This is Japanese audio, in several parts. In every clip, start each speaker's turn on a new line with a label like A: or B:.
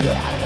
A: Yeah.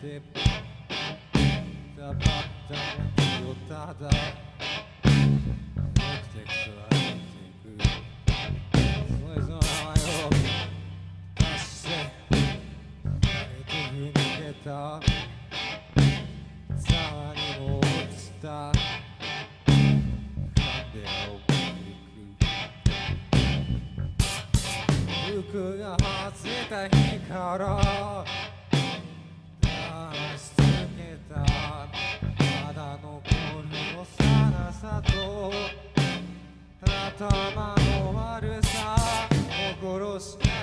A: てダバッダよただテクテクと歩ていくそれぞれの前を出して歩いて抜けた沢にも落ちた風を服が外れた日からさと頭の悪さを殺した